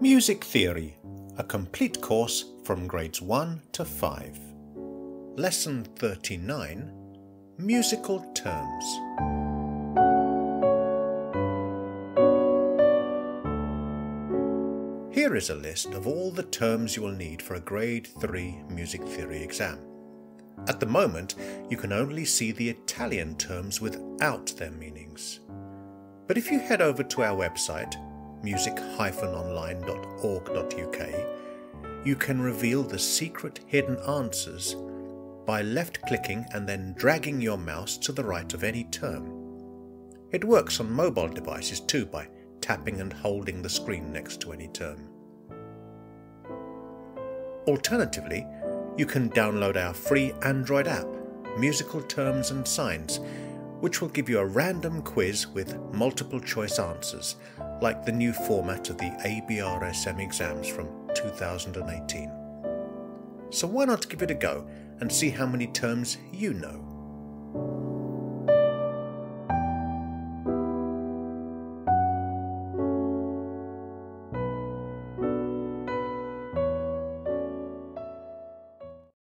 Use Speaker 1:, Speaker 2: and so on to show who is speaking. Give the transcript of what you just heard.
Speaker 1: Music Theory, a complete course from grades 1 to 5. Lesson 39 Musical Terms. Here is a list of all the terms you will need for a grade 3 music theory exam. At the moment, you can only see the Italian terms without their meanings. But if you head over to our website, music-online.org.uk, you can reveal the secret hidden answers by left-clicking and then dragging your mouse to the right of any term. It works on mobile devices too by tapping and holding the screen next to any term. Alternatively, you can download our free Android app, Musical Terms and Signs, which will give you a random quiz with multiple choice answers, like the new format of the ABRSM exams from 2018. So why not give it a go and see how many terms you know?